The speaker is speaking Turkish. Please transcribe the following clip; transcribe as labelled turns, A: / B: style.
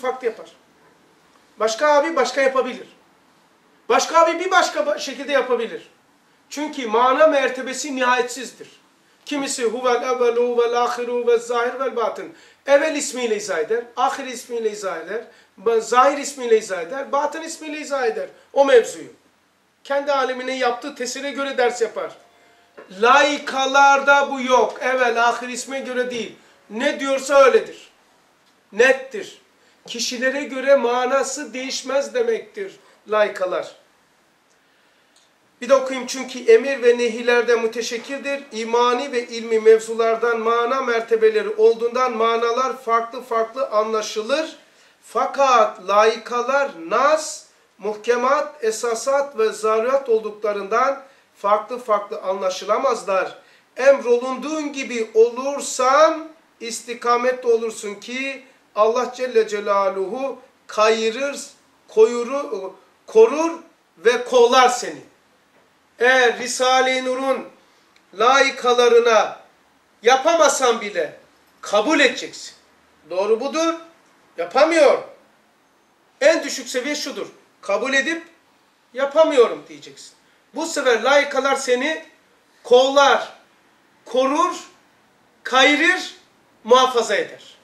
A: farklı yapar. Başka abi başka yapabilir. Başka abi bir başka ba- şekilde yapabilir. Çünkü mana mertebesi nihayetsizdir. Kimisi huvel evvelu huvel ahiru ve zahir vel batın. Evvel ismiyle izah eder, ahir ismiyle izah eder, zahir ismiyle izah eder, batın ismiyle izah eder. O mevzuyu. Kendi alemine yaptığı tesire göre ders yapar. Laikalarda bu yok. Evvel ahir isme göre değil. Ne diyorsa öyledir. Nettir. Kişilere göre manası değişmez demektir laikalar. Bir de okuyayım çünkü emir ve nehilerde müteşekkirdir. İmani ve ilmi mevzulardan mana mertebeleri olduğundan manalar farklı farklı anlaşılır. Fakat laikalar nas, muhkemat, esasat ve zarurat olduklarından farklı farklı anlaşılamazlar. Emrolunduğun gibi olursan istikamet olursun ki Allah Celle Celaluhu kayırır, koyuru, korur ve kollar seni. Eğer Risale-i Nur'un laikalarına yapamasan bile kabul edeceksin. Doğru budur. Yapamıyor. En düşük seviye şudur. Kabul edip yapamıyorum diyeceksin. Bu sefer laikalar seni kollar, korur, kayırır, muhafaza eder.